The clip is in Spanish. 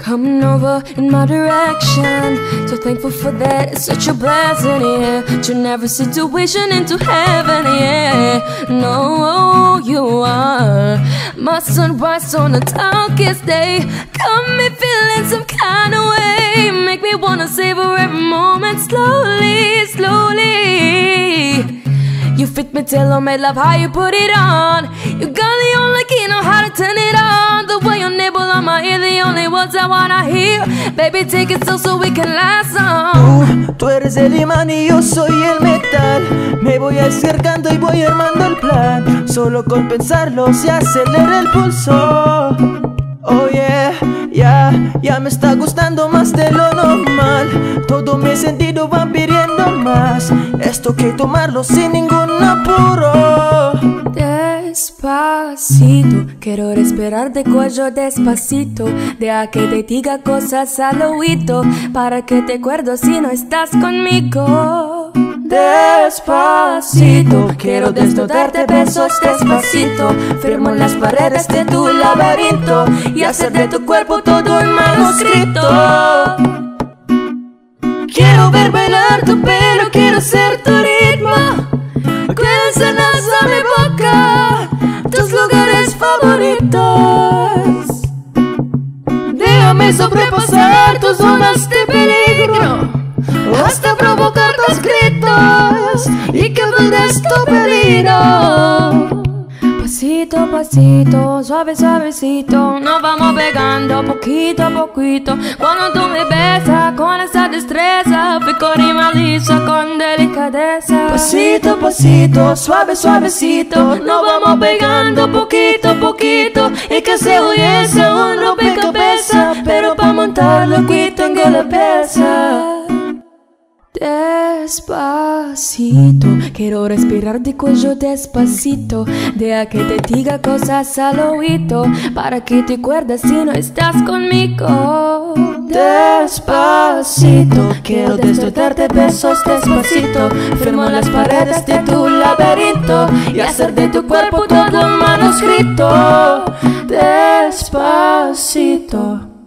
Coming over in my direction So thankful for that, it's such a blessing, yeah. Turn every situation into heaven, yeah. No, you are My sunrise on a darkest day. Got fit me, tell me love how you put it on. You got the only key, know how to turn it on. The way you nibble on my ear, the only words I wanna hear. Baby, take it slow so we can last on Tú, tú eres el imán y yo soy el metal. Me voy acercando y voy armando el plan. Solo con pensarlo se acelera el pulso. Oh yeah, ya, ya me está gustando más de lo normal. Todo mi sentido va pidiendo Esto que tomarlo sin ningún apuro. Despacito, quiero respirar de cuello despacito. Deja que te diga cosas al oído Para que te acuerdo si no estás conmigo. Despacito, quiero desnudarte besos despacito. Firmo las paredes de tu laberinto Y hacer de tu cuerpo todo un manuscrito ser tu ritmo. Encerrar a mi boca. Tus lugares favoritos. Déjame sobrepasar tus zonas de peligro. Hasta provocar tus gritos Y que vendes tu peligro Pasito a pasito, suave suavecito. Nos vamos pegando poquito a poquito. Cuando tú me besas con esa destreza Pico rima lisa con delicadeza. Pasito a pasito, suave suavecito. Nos vamos pegando poquito a poquito. Y que se huyese un rompecabezas Pero pa' montarlo aquí tengo la pieza Despacito, quiero respirar de cuello despacito. Deja que te diga cosas al oído. Para que te acuerdes si no estás conmigo. Despacito, quiero desnudarte besos despacito. Firmo las paredes de tu laberinto. Y hacer de tu cuerpo todo un manuscrito. Despacito